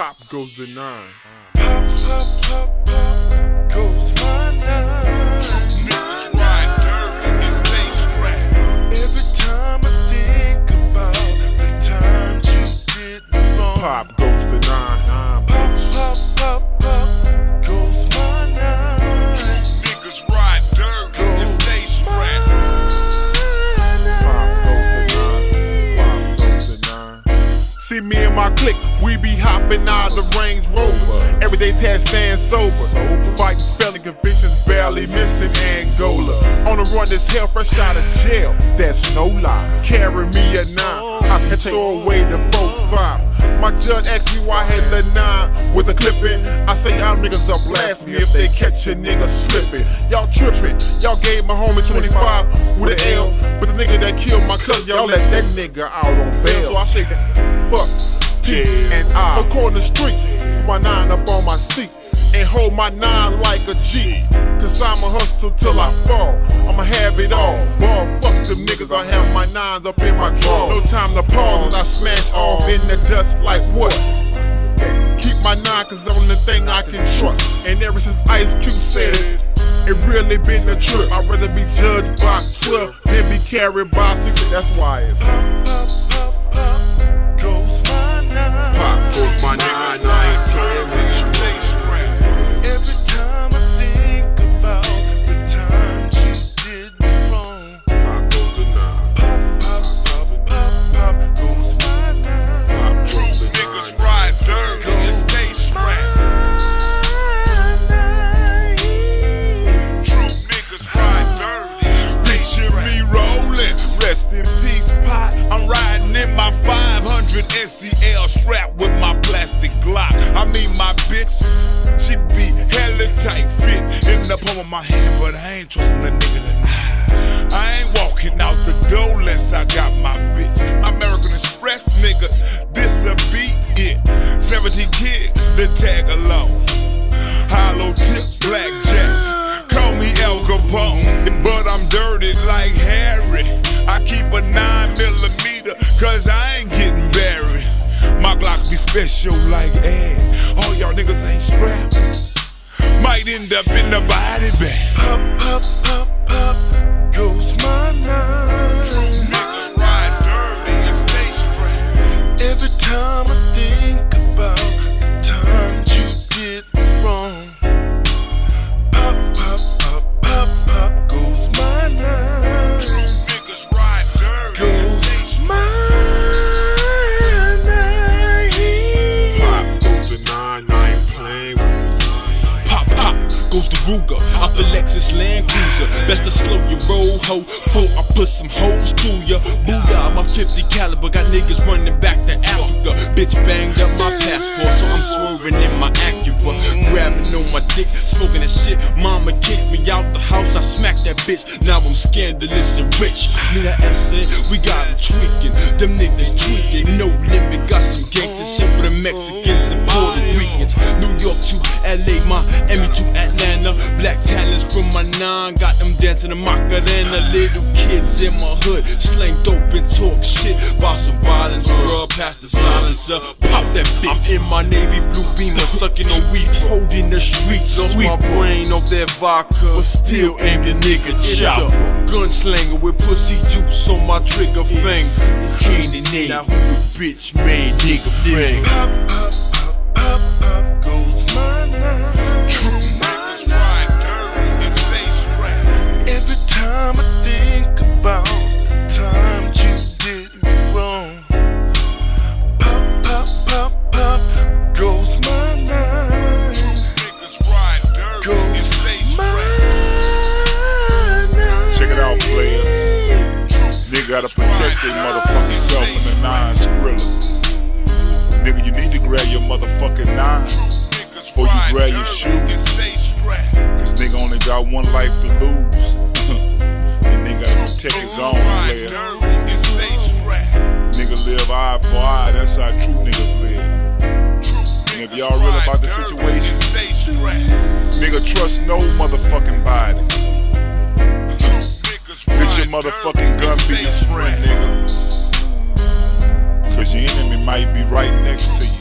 Pop goes the nine. Pop, pop, pop, pop goes my nine. See me and my clique, we be hopping out the Range Rover. Everyday task stand sober. Fighting felony convictions, barely missing Angola. On the run this hell fresh out of jail. That's no lie. Carry me a nine. I can throw away the four five. My judge asked me why I had the nine with a clipping. I say y'all niggas will blast me if they catch a nigga slipping. Y'all tripping. Y'all gave my homie 25 with an L. But the nigga that killed my cousin, y'all let that nigga out on bail. So I say I. Corner streets, put my nine up on my seat, and hold my nine like a G. Cause I'ma hustle till I fall. I'ma have it all. Ball, fuck them niggas, I have my nines up in my drawer. No time to pause, and I smash off in the dust like what? Keep my nine, cause I'm the thing I can trust. And ever since Ice Cube said it, it really been a trip. I'd rather be judged by 12 than be carried by 6. That's why it's Pop, pop, pop 500 SEL strapped with my plastic Glock. I mean, my bitch, she be hella tight fit in the palm of my hand, but I ain't trusting the y'all niggas ain't strapped. Might end up in the body bag. Pop, pop, pop, pop goes my nine. Goes the Ruger out the Lexus Land Cruiser. Best to slow your roll, ho, before I put some holes through ya. Booyah, my 50 caliber got niggas running back to Africa. Bitch banged up my passport, so I'm swerving in my Acura. Grabbing on my dick, smoking that shit. Mama kicked me out the house, I smacked that bitch. Now I'm scandalous and rich. Nigga F said, we got 'em tweaking. Them niggas tweaking, no limit. Got some gangsta shit for the Mexicans and Puerto Ricans. New York to LA, My Miami to Atlanta. Black Talons from my nine, got them dancing the Macarena. Little kids in my hood, slang dope and talk shit. About some violence, girl, past the silencer. Pop that bitch. I'm in my navy blue beamer, sucking on weed, holding the streets. Lost my brain off that vodka, but still aim the nigga chop. Gunslinger with pussy juice on my trigger finger. And Nate, now who the bitch made nigga bring? Gotta protect his motherfucking self in the nine skrilla. Nigga, you need to grab your motherfucking nine. Before you grab your shoe. Cause nigga only got one life to lose. and nigga gotta protect his own player. Nigga live eye for eye, that's how true niggas live. And if y'all real about the situation, nigga trust no motherfucking body. Motherfucking gun be your friend, nigga. Cause your enemy might be right next to you.